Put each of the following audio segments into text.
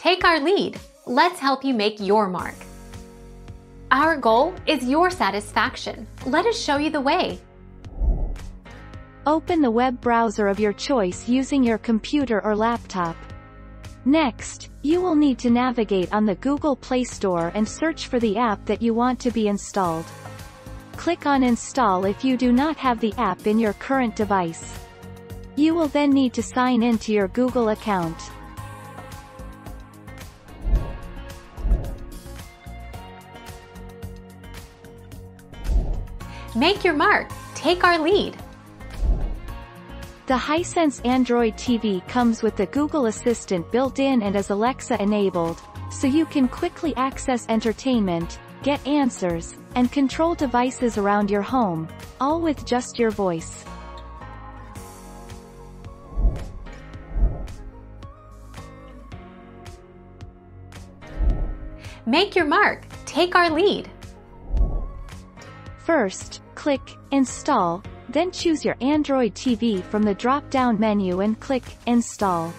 take our lead. Let's help you make your mark. Our goal is your satisfaction. Let us show you the way. Open the web browser of your choice using your computer or laptop. Next, you will need to navigate on the Google Play Store and search for the app that you want to be installed. Click on Install if you do not have the app in your current device. You will then need to sign in to your Google account. Make your mark. Take our lead. The Hisense Android TV comes with the Google Assistant built in and is Alexa enabled, so you can quickly access entertainment, get answers, and control devices around your home, all with just your voice. Make your mark. Take our lead. First, click Install, then choose your Android TV from the drop-down menu and click Install.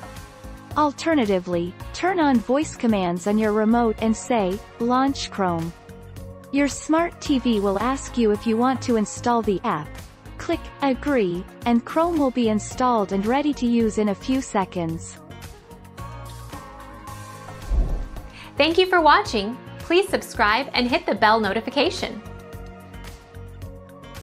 Alternatively, turn on voice commands on your remote and say, Launch Chrome. Your smart TV will ask you if you want to install the app. Click Agree, and Chrome will be installed and ready to use in a few seconds. Thank you for watching. Please subscribe and hit the bell notification.